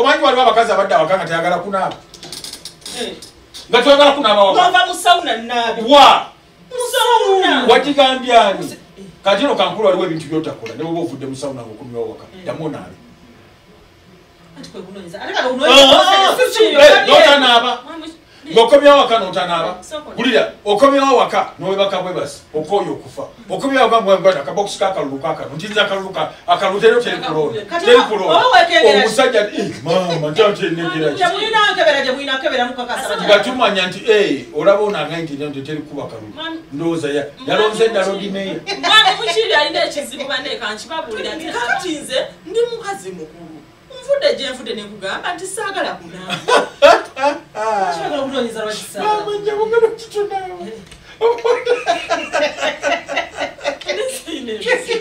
omanyi waliwo abakazi abadde awaka nga teyagala kunaaba? Nga teyagala kunaaba waka wava mu sawuna naabi wa? Musawuna wagigambye ani? Kati eno kankulu waliwo ebintu byotakola ne bwoba ovudde musawuna nga okumyawo waka ddamu onaabe. Eh, n'otanaaba ng'okomyawo waka n'otanaaba Soko. bulira okomyawo waka n'owebaka bwebasi okooyo okufa. Okomyawo waka mwengwada akabokisi kakalulu kakano. Ntinza akalulu ka akalulu tero teri kulonda Kati teri kulonda omusajja eh, mama ntatenegera Gye mulina nkebera gye mulina nkebera mukakasa nga tumanya nti eh, olaba onangaye nti nti teri kuba kalulu. Ndowooza ya- yalonze mwami mukiiri alina ekizibu bandeeka nkibabuulira nti kakati nze ndi mukazi mukulu. Nfudde gye nfudde nekugamba nti saagala Mama, eu vou me ajudar. Eu vou me ajudar.